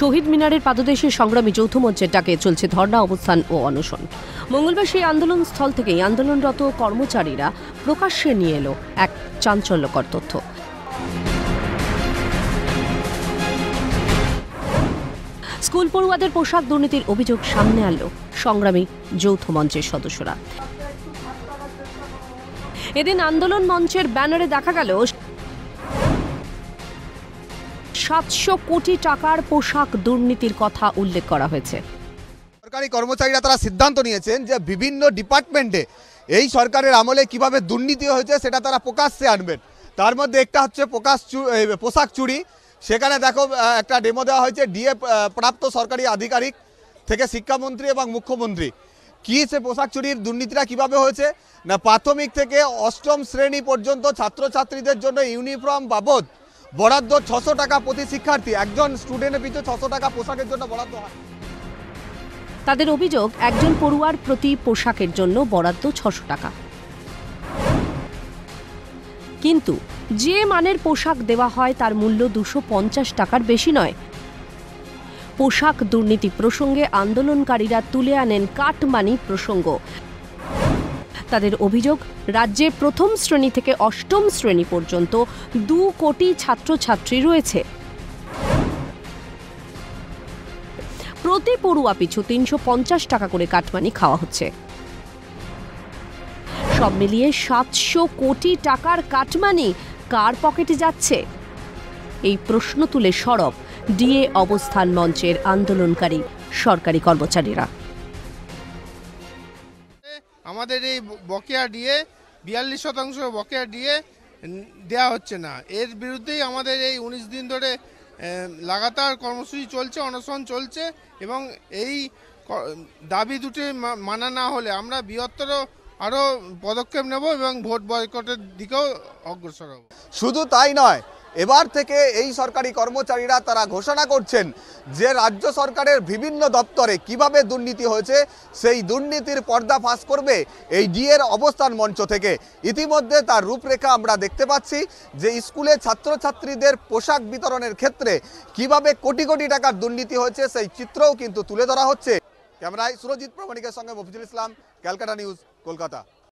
শহীদ মিনারের পাদদেশে সংগ্রামী যৌথ মঞ্চের ডাকে চলছে ধর্ণা, অবস্থান ও অনশন। মঙ্গলবার সেই আন্দোলন স্থল থেকেই আন্দোলনরত কর্মচারীরা প্রকাশ্যে নিয়ে এলো এক চাঞ্চল্যকর তথ্য। স্কুল পড়ুয়াদের পোশাক দুর্নীতির অভিযোগ সামনে আনলো সংগ্রামী যৌথ মঞ্চের সদস্যরা। এদিন আন্দোলন মঞ্চের ব্যানারে দেখা গেল সাতশো কোটি টাকার পোশাক দুর্নীতির কথা উল্লেখ করা হয়েছে। সরকারি কর্মচারীরা তারা সিদ্ধান্ত নিয়েছেন যে বিভিন্ন ডিপার্টমেন্টে এই সরকারের আমলে কীভাবে দুর্নীতি হয়েছে সেটা তারা প্রকাশ্যে আনবেন। তার মধ্যে একটা হচ্ছে প্রকাশ পোশাক চুরি। সেখানে দেখো একটা ডেমো দেওয়া হয়েছে ডিএ প্রাপ্ত সরকারি আধিকারিক থেকে শিক্ষামন্ত্রী এবং মুখ্যমন্ত্রী। কি সে পোশাক চুরির দুর্নীতিটা কীভাবে হয়েছে? না, প্রাথমিক থেকে অষ্টম শ্রেণি পর্যন্ত ছাত্রছাত্রীদের জন্য ইউনিফর্ম বাবদ বরাদ্দ ছশো টাকা প্রতি শিক্ষার্থী। একজন স্টুডেন্টের পিছু ছশো টাকা পোশাকের জন্য বরাদ্দ হয়। তাদের অভিযোগ, একজন পড়ুয়ার প্রতি পোশাকের জন্য বরাদ্দ ছশো টাকা। কিন্তু যে মানের পোশাক দেওয়া হয় তার মূল্য দুশো পঞ্চাশ টাকার বেশি নয়। পোশাক দুর্নীতি প্রসঙ্গে আন্দোলনকারীরা তুলে আনেন কাটমানি প্রসঙ্গ। তাদের অভিযোগ, রাজ্যে প্রথম শ্রেণি থেকে অষ্টম শ্রেণি পর্যন্ত দু কোটি ছাত্রছাত্রী রয়েছে। প্রতি পড়ুয়া পিছু তিনশো পঞ্চাশ টাকা করে কাটমানি খাওয়া হচ্ছে। সব মিলিয়ে সাতশো কোটি টাকার কাটমানি কার পকেটে যাচ্ছে? এই প্রশ্ন তুলে সরব ডিএ অবস্থান মঞ্চের আন্দোলনকারী সরকারি কর্মচারীরা। আমাদের এই বকেয়া দিয়ে বিয়াল্লিশ শতাংশ বকেয়া দিয়ে দেওয়া হচ্ছে না। এর বিরুদ্ধেই আমাদের এই উনিশ দিন ধরে লাগাতার কর্মসূচি চলছে, অনশন চলছে এবং এই দাবি দুটি মানা না হলে আমরা বৃহত্তর আরও পদক্ষেপ নেব এবং ভোট বয়কটের দিকেও অগ্রসর হব। শুধু তাই নয় এবার থেকে এই সরকারি কর্মচারীরা তারা ঘোষণা করছেন যে রাজ্য সরকারের বিভিন্ন দপ্তরে কীভাবে দুর্নীতি হয়েছে, সেই দুর্নীতির পর্দা ফাঁস করবে এই ডিএর অবস্থান মঞ্চ থেকে। ইতিমধ্যে তার রূপরেখা আমরা দেখতে পাচ্ছি যে স্কুলে ছাত্রছাত্রীদের পোশাক বিতরণের ক্ষেত্রে কীভাবে কোটি কোটি টাকার দুর্নীতি হয়েছে, সেই চিত্রও কিন্তু তুলে ধরা হচ্ছে। ক্যামেরায় সুরজিৎ প্রমাণিকের সঙ্গে মফিজুল ইসলাম, ক্যালকাটা নিউজ, কলকাতা।